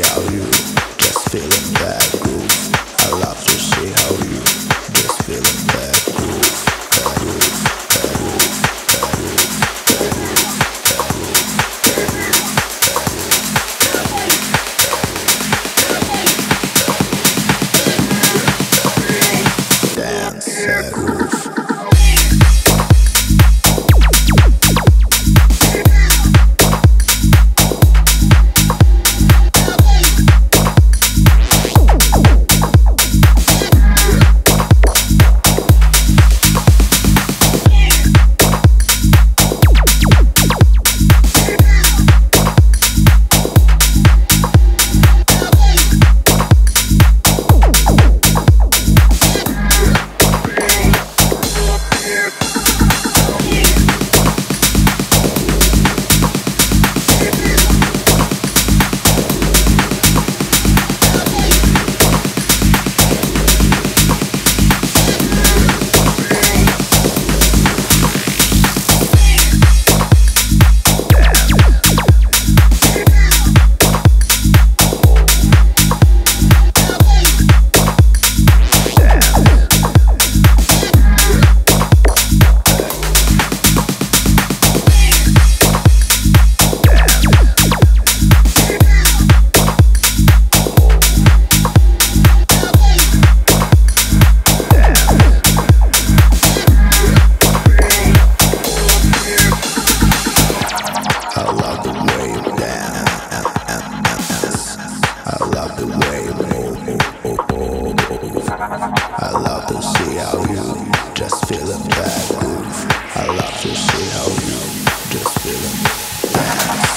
reality Just feeling that. I love to see how you just feeling that.